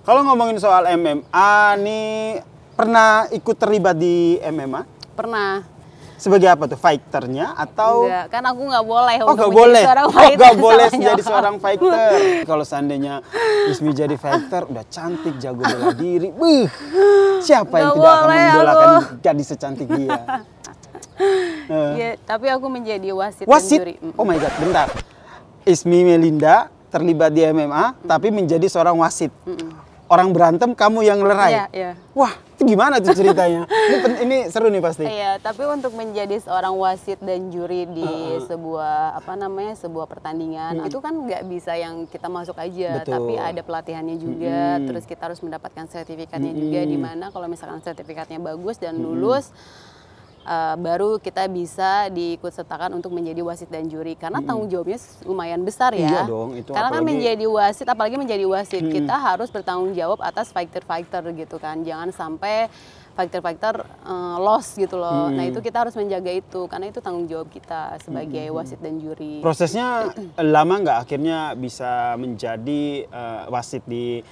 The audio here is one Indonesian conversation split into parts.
Kalau ngomongin soal MMA nih pernah ikut terlibat di MMA? Pernah. Sebagai apa tuh? Fighternya atau Enggak, kan aku nggak boleh Oh nggak menjadi boleh. seorang Oh fighter nggak boleh sama jadi nyawa. seorang fighter. Kalau seandainya Ismi jadi fighter, udah cantik, jago bela diri. Buh, siapa yang Nggak tidak akan mendolakan gadis secantik dia? Iya, tapi aku menjadi wasit, Wasit? dan juri. Oh my god, bentar. Ismi Melinda terlibat di MMA, tapi menjadi seorang wasit. Orang berantem, kamu yang lerai. Iya, iya. Wah, itu gimana tuh ceritanya? ini, ini seru nih pasti. Iya, tapi untuk menjadi seorang wasit dan juri di sebuah apa namanya sebuah pertandingan itu kan nggak bisa yang kita masuk aja, Betul. tapi ada pelatihannya juga. Terus kita harus mendapatkan sertifikatnya juga di mana kalau misalkan sertifikatnya bagus dan lulus. Eh, baru kita bisa diikut sertakan untuk menjadi wasit dan juri karena tanggung jawabnya lumayan besar ya. Iya dong, itu karena kan apalagi- menjadi wasit, apalagi menjadi wasit kita harus bertanggung jawab atas fighter-fighter gitu kan. Jangan sampai fighter-fighter eh, loss gitu loh. Nah itu kita harus menjaga itu karena itu tanggung jawab kita sebagai wasit dan juri. Prosesnya lama nggak akhirnya bisa menjadi eh, wasit di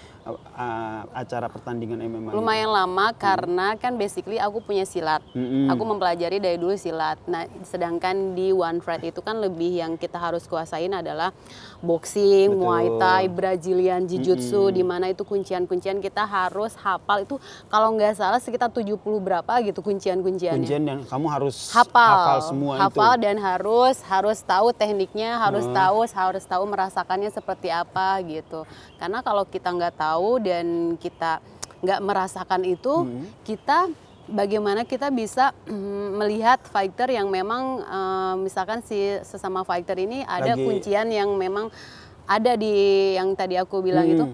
acara pertandingan MMA? itu? Lumayan lama karena kan basically aku punya silat. Mm-mm. Aku mempelajari dari dulu silat. Nah, sedangkan di One Fight itu kan lebih yang kita harus kuasain adalah boxing, Betul. Muay Thai, Brazilian Jiu-Jitsu di mana itu kuncian-kuncian kita harus hafal itu kalau nggak salah sekitar 70 berapa gitu kuncian-kunciannya. Kuncian yang kamu harus hafal, semua hafal itu. dan harus harus tahu tekniknya, harus Hmm. tahu harus tahu merasakannya seperti apa gitu. Karena kalau kita nggak tahu dan kita nggak merasakan itu, Hmm. kita bagaimana kita bisa melihat fighter yang memang eh, misalkan si sesama fighter ini ada Lagi- kuncian yang memang ada di yang tadi aku bilang Hmm. itu.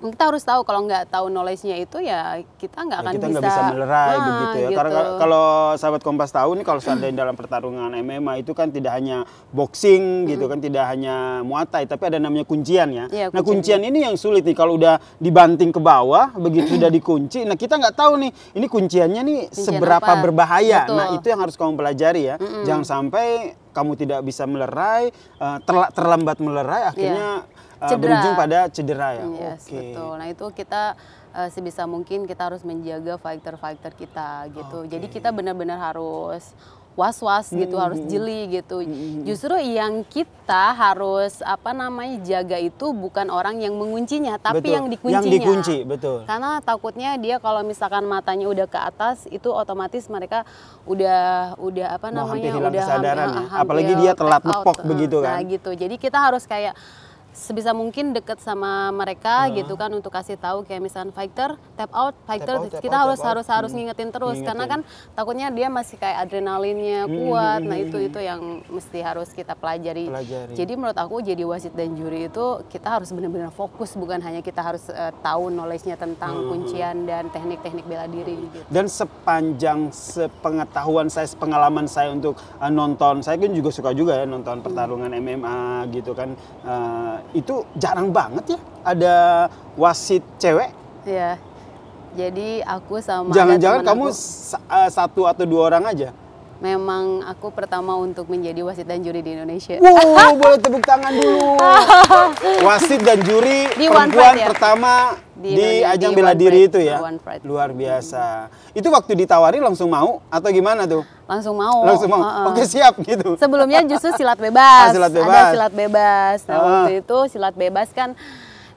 Kita harus tahu kalau nggak tahu knowledge-nya itu ya kita nggak Ya, akan kita bisa bisa melerai Nah, begitu ya. gitu. Karena ka- kalau sahabat Kompas tahu nih kalau seandainya dalam pertarungan MMA itu kan tidak hanya boxing gitu kan, tidak hanya Muay Thai, tapi ada namanya kuncian ya. Iya, nah kuncian. kuncian ini yang sulit nih kalau udah dibanting ke bawah, begitu sudah dikunci, nah kita nggak tahu nih ini kunciannya nih Kuncian seberapa apa? berbahaya. Betul. Nah itu yang harus kamu pelajari ya. Jangan sampai kamu tidak bisa melerai, eh, terla- terlambat melerai, akhirnya Cedera. berujung pada cedera ya. Yes, Oke. betul. Nah itu kita eh, sebisa mungkin kita harus menjaga fighter-fighter kita gitu. Jadi kita benar-benar harus was-was gitu, harus jeli gitu. Justru yang kita harus apa namanya jaga itu bukan orang yang menguncinya, tapi Betul. yang dikuncinya. Yang dikunci, betul. Karena takutnya dia kalau misalkan matanya udah ke atas itu otomatis mereka udah udah apa hampir namanya hilang udah kesadaran hampir- ya. hampir Apalagi dia telat out. ngepok begitu kan. Nah gitu. Jadi kita harus kayak sebisa mungkin deket sama mereka gitu kan untuk kasih tahu kayak misalkan fighter tap out fighter out, tap kita out, harus tap out. harus harus Hmm. ngingetin terus karena Ngingetin. Hmm, kan takutnya dia masih kayak adrenalinnya kuat nah itu itu yang mesti harus kita pelajari. Pelajari. jadi menurut aku jadi wasit dan juri itu kita harus benar-benar fokus bukan hanya kita harus eh, tahu knowledge-nya tentang Hmm. kuncian dan teknik-teknik bela diri gitu. Dan sepanjang sepengetahuan saya, pengalaman saya untuk uh, nonton, saya kan juga suka juga ya nonton pertarungan MMA gitu kan. Uh, itu jarang banget ya ada wasit cewek. Iya. Jadi aku sama Jangan-jangan kamu aku- uh, satu atau dua orang aja. Memang aku pertama untuk menjadi wasit dan juri di Indonesia. Wow, boleh tepuk tangan dulu. Wasit dan juri Di One perempuan ya? pertama Di di, Indonesia, ajang di bela diri itu ya. Luar biasa. Itu waktu ditawari langsung mau atau gimana tuh? Langsung mau. langsung mau. Heeh. Oke, siap gitu. Sebelumnya justru silat bebas. Ah, silat Ada bebas. silat bebas. Nah, Ah. waktu itu silat bebas kan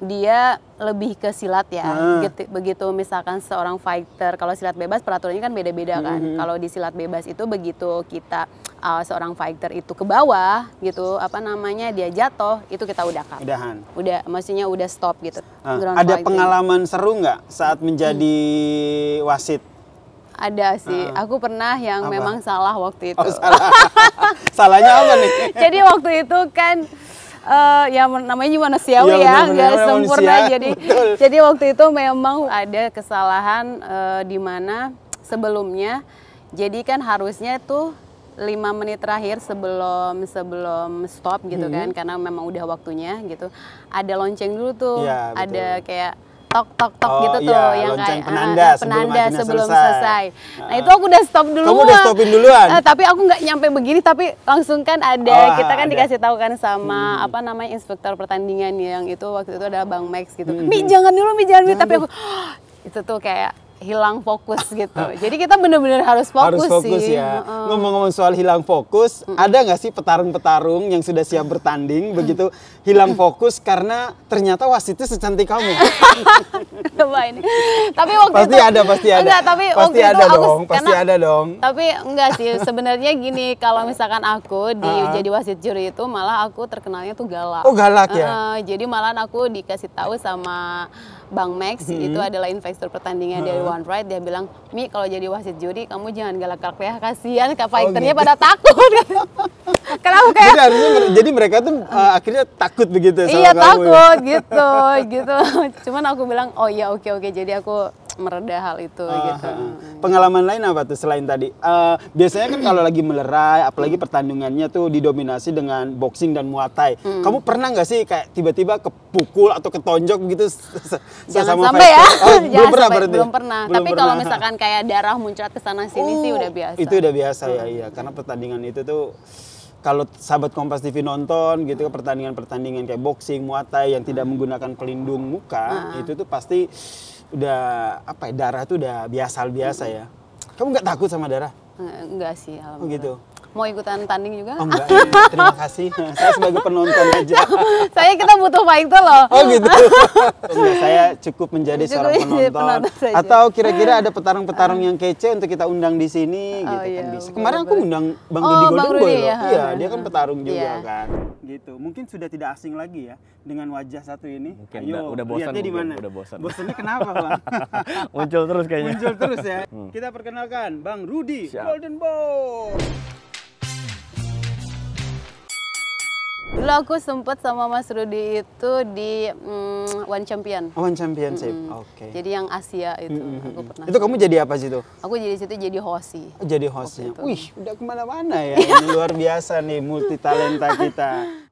dia lebih ke silat ya. Ah. Begitu, begitu misalkan seorang fighter, kalau silat bebas peraturannya kan beda-beda kan. Mm-hmm. Kalau di silat bebas itu begitu kita uh, seorang fighter itu ke bawah gitu, apa namanya dia jatuh, itu kita udah cut. Udahan. Udah, maksudnya udah stop gitu. Ah, ground ada fighting. pengalaman seru nggak saat menjadi wasit? Ada sih. Aku pernah yang. Apa? memang salah waktu itu. Oh, salah. Salahnya apa nih? jadi waktu itu kan eh ya namanya juga Iya, manusiawi ya, benar-benar nggak manusia, sempurna. Jadi betul. jadi waktu itu memang ada kesalahan eh, di mana sebelumnya, jadi kan harusnya tuh lima menit terakhir sebelum sebelum stop gitu Hmm. kan, karena memang udah waktunya gitu. Ada lonceng dulu tuh, Iya, betul. ada kayak tok tok tok Oh, gitu iya, tuh yang kayak penanda sebelum penanda akhirnya sebelum selesai. selesai. Nah Ah. itu aku udah stop dulu. Kamu udah stopin duluan? tapi aku nggak nyampe begini tapi langsung kan ada Oh, kita kan ada. dikasih tahu kan sama apa namanya inspektur pertandingan yang itu waktu itu ada Bang Max gitu. Mi jangan dulu Mi jangan dulu tapi aku itu tuh kayak hilang fokus gitu. Jadi kita bener-bener harus fokus, harus fokus sih. ya. Ngomong-ngomong soal hilang fokus, ada nggak sih petarung-petarung yang sudah siap bertanding begitu hilang fokus karena ternyata wasitnya secantik kamu? Coba ini. Tapi waktu pasti itu ada, pasti ada. Enggak, tapi pasti waktu itu ada aku dong, pasti karena- ada dong. Tapi enggak sih, sebenarnya gini, kalau misalkan aku di Ah. jadi wasit juri itu malah aku terkenalnya tuh galak. Oh, galak ya? Heeh, jadi malah aku dikasih tahu sama Bang Max Hmm. itu adalah investor pertandingan dari One Ride dia bilang, "Mi, kalau jadi wasit juri kamu jangan galak-galak ya, kasihan ke fighternya gitu. pada takut." Kenapa kayak Jadi harusnya jadi mereka tuh uh, akhirnya takut begitu sama Iya kamu ya? takut gitu gitu. Cuman aku bilang oh iya oke oke jadi aku mereda hal itu Ah, gitu. ah, ah. Pengalaman lain apa tuh selain tadi? Eh, biasanya kan kalau lagi melerai, apalagi pertandingannya tuh didominasi dengan boxing dan muay thai. Hmm. Kamu pernah nggak sih kayak tiba-tiba kepukul atau ketonjok gitu s- Jangan sesama sampai ya. Oh, Jangan belum pernah sampai, berarti? Belum pernah. Belum Tapi kalau misalkan kayak darah muncrat ke sana sini sih Oh, udah biasa. Hmm. Itu udah biasa ya, iya. Karena pertandingan itu tuh kalau sahabat Kompas TV nonton gitu pertandingan-pertandingan kayak boxing, muay thai yang tidak menggunakan pelindung muka, Ah. itu tuh pasti udah apa ya darah tuh udah biasa-biasa ya. Kamu nggak takut sama darah? Enggak, sih Oh alhamdulillah. gitu. Mau ikutan tanding juga? Oh enggak, terima kasih. Saya sebagai penonton aja. Saya kita butuh fighter loh. Oh gitu. Enggak, saya cukup menjadi Cukup seorang penonton. penonton saja. Atau kira-kira ada petarung-petarung yang kece untuk kita undang di sini Oh, gitu iya, kan bisa. Kemarin aku undang Bang Oh, Didi Bang Golden Rudy Boy loh. ya. Iya, dia kan petarung juga Iya. kan. Gitu. Mungkin sudah tidak asing lagi ya dengan wajah satu ini. Mungkin Ayo, udah- udah bosan lihatnya di mana? udah bosan. Bosannya kenapa, Bang? Muncul terus kayaknya. Muncul terus ya. Kita perkenalkan Bang Rudy Siap. Golden Boy. Dulu aku sempet sama Mas Rudi itu di mm, One Champion. One Championship. Mm. Oke. Jadi yang Asia itu aku pernah. Itu kamu jadi apa sih tuh? Aku jadi situ jadi host sih. Oh, jadi hostnya. itu. Wih, udah ke mana-mana ya. Ini luar biasa nih multi talenta kita.